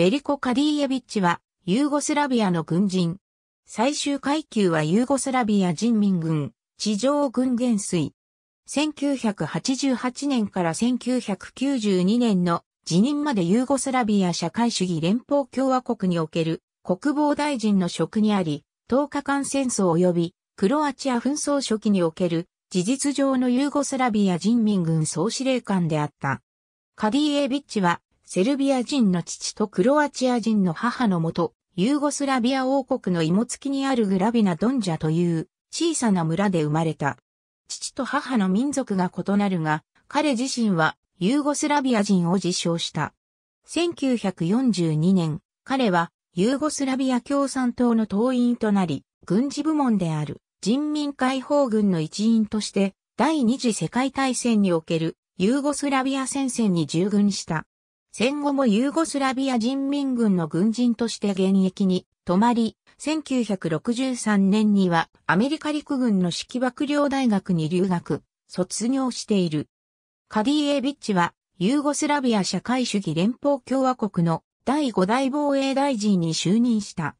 ベリコ・カディエビッチはユーゴスラビアの軍人。最終階級はユーゴスラビア人民軍、地上軍元帥。1988年から1992年の辞任までユーゴスラビア社会主義連邦共和国における国防大臣の職にあり、10日間戦争及びクロアチア紛争初期における事実上のユーゴスラビア人民軍総司令官であった。カディエビッチはセルビア人の父とクロアチア人の母のもと、ユーゴスラビア王国の芋付きにあるグラビナドンジャという小さな村で生まれた。父と母の民族が異なるが、彼自身はユーゴスラビア人を自称した。1942年、彼はユーゴスラビア共産党の党員となり、軍事部門である人民解放軍の一員として第二次世界大戦におけるユーゴスラビア戦線に従軍した。戦後もユーゴスラビア人民軍の軍人として現役に泊まり、1963年にはアメリカ陸軍の式幕僚大学に留学、卒業している。カディエービッチはユーゴスラビア社会主義連邦共和国の第5代防衛大臣に就任した。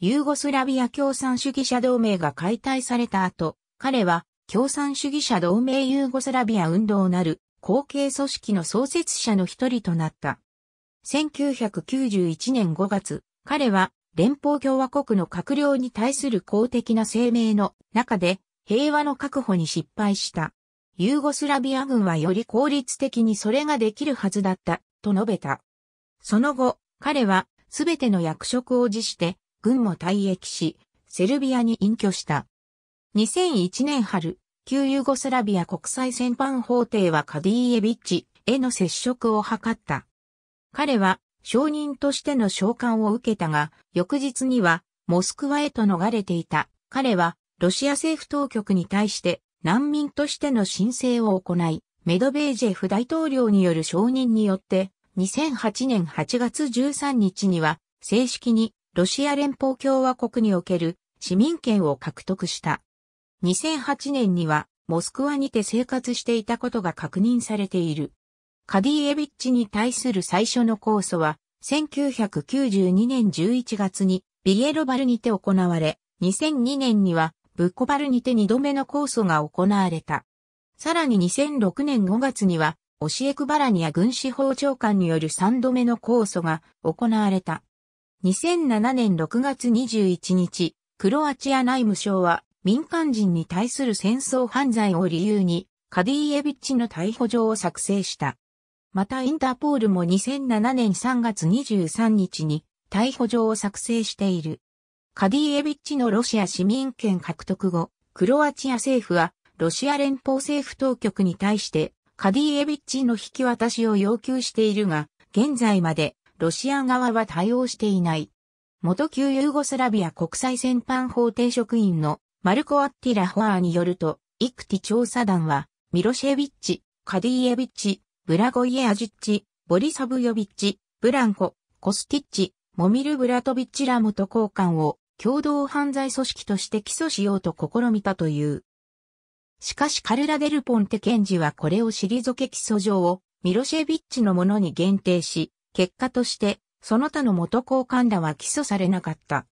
ユーゴスラビア共産主義者同盟が解体された後、彼は共産主義者同盟ユーゴスラビア運動なる後継組織の創設者の一人となった。1991年5月、彼は連邦共和国の閣僚に対する公的な声明の中で平和の確保に失敗した。ユーゴスラビア軍はより効率的にそれができるはずだったと述べた。その後、彼はすべての役職を辞して軍も退役し、セルビアに隠居した。2001年春、旧ユーゴスラビア国際戦犯法廷はカディエビッチへの接触を図った。彼は証人としての召喚を受けたが、翌日にはモスクワへと逃れていた。彼はロシア政府当局に対して難民としての申請を行い、メドベージェフ大統領による承認によって2008年8月13日には正式にロシア連邦共和国における市民権を獲得した。2008年にはモスクワにて生活していたことが確認されている。カディエビッチに対する最初の控訴は1992年11月にビエロバルにて行われ、2002年にはブッコバルにて2度目の控訴が行われた。さらに2006年5月には、オシエクバラニア軍司法長官による3度目の控訴が行われた。2007年6月21日、クロアチア内務省は民間人に対する戦争犯罪を理由にカディエビッチの逮捕状を作成した。またインターポールも2007年3月23日に逮捕状を作成している。カディエビッチのロシア市民権獲得後、クロアチア政府はロシア連邦政府当局に対してカディエビッチの引き渡しを要求しているが、現在までロシア側は対応していない。元旧ユーゴスラビア国際戦犯法廷職員のマルコ・アッティラ・ホアーによると、イクティ調査団は、ミロシェビッチ、カディエビッチ、ブラゴイエアジッチ、ボリサブヨビッチ、ブランコ、コスティッチ、モミル・ブラトビッチら元交換を共同犯罪組織として起訴しようと試みたという。しかしカルラ・デルポンテ検事はこれを退け起訴状をミロシェビッチのものに限定し、結果として、その他の元交換らは起訴されなかった。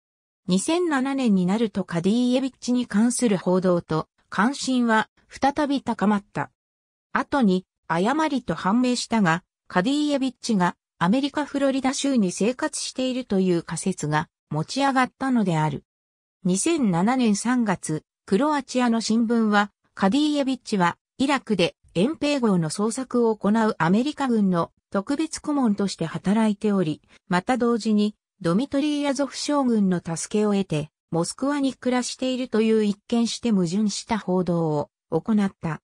2007年になるとカディーエビッチに関する報道と関心は再び高まった。後に誤りと判明したが、カディーエビッチがアメリカフロリダ州に生活しているという仮説が持ち上がったのである。2007年3月、クロアチアの新聞は、カディーエビッチはイラクで遠兵号の捜索を行うアメリカ軍の特別顧問として働いており、また同時にドミトリー・ヤゾフ将軍の助けを得て、モスクワに暮らしているという一見して矛盾した報道を行った。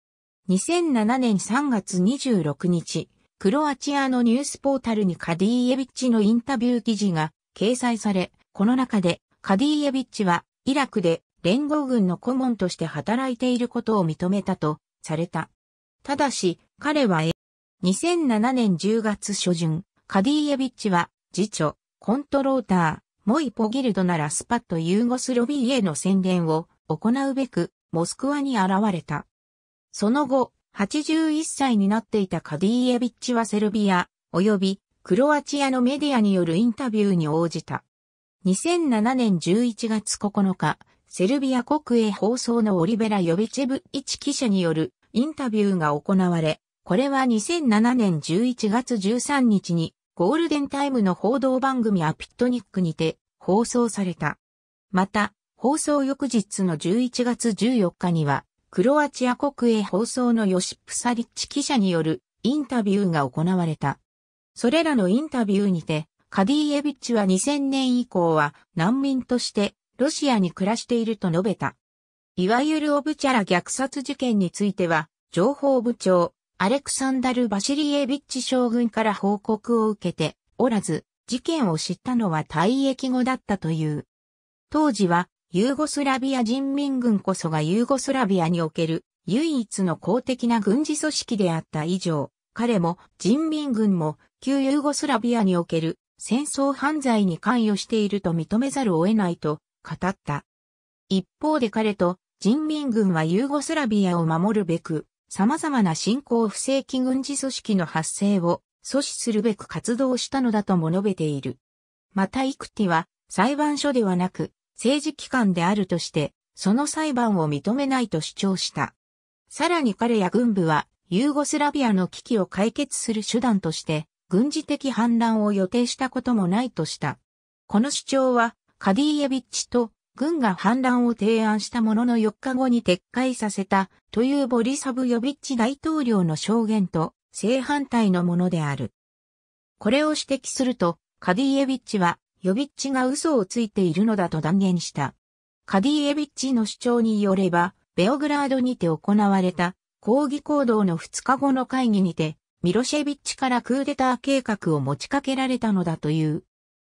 2007年3月26日、クロアチアのニュースポータルにカディエビッチのインタビュー記事が掲載され、この中でカディエビッチはイラクで連合軍の顧問として働いていることを認めたとされた。ただし、彼は2007年10月初旬、カディエビッチは、次長、コントローター、モイポギルドならスパットユーゴスロビーへの宣伝を行うべく、モスクワに現れた。その後、81歳になっていたカディエビッチはセルビア、及びクロアチアのメディアによるインタビューに応じた。2007年11月9日、セルビア国営放送のオリベラ・ヨビチェブ一記者によるインタビューが行われ、これは2007年11月13日にゴールデンタイムの報道番組アピットニックにて放送された。また、放送翌日の11月14日には、クロアチア国営放送のヨシップサリッチ記者によるインタビューが行われた。それらのインタビューにて、カディエビッチは2000年以降は難民としてロシアに暮らしていると述べた。いわゆるオブチャラ虐殺事件については、情報部長、アレクサンダル・バシリエビッチ将軍から報告を受けておらず、事件を知ったのは退役後だったという。当時は、ユーゴスラビア人民軍こそがユーゴスラビアにおける唯一の公的な軍事組織であった以上、彼も人民軍も旧ユーゴスラビアにおける戦争犯罪に関与していると認めざるを得ないと語った。一方で彼と人民軍はユーゴスラビアを守るべく、様々な新興不正規軍事組織の発生を阻止するべく活動したのだとも述べている。またイクティは裁判所ではなく政治機関であるとして、その裁判を認めないと主張した。さらに彼や軍部はユーゴスラビアの危機を解決する手段として軍事的反乱を予定したこともないとした。この主張はカディエビッチと軍が反乱を提案したものの4日後に撤回させたというボリサブヨビッチ大統領の証言と正反対のものである。これを指摘すると、カディエビッチはヨビッチが嘘をついているのだと断言した。カディエビッチの主張によれば、ベオグラードにて行われた抗議行動の2日後の会議にて、ミロシェビッチからクーデター計画を持ちかけられたのだという。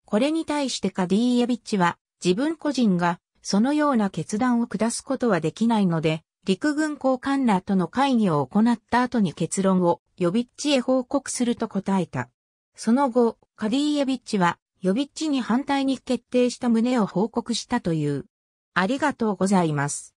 これに対してカディエビッチは自分個人がそのような決断を下すことはできないので、陸軍高官らとの会議を行った後に結論をヨビッチへ報告すると答えた。その後、カディエビッチはヨビッチに反対に決定した旨を報告したという。ありがとうございます。